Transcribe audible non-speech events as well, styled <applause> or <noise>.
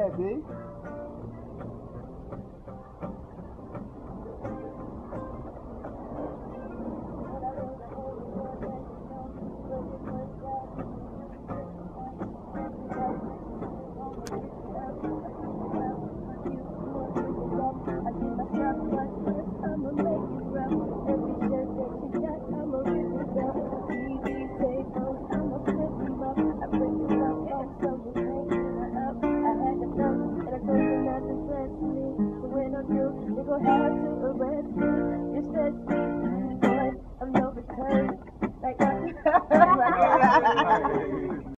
heavy bless me when I'm you. You gon' have to arrest me. You said me, "Boy, I'm no return. Like <laughs> I'm. <laughs>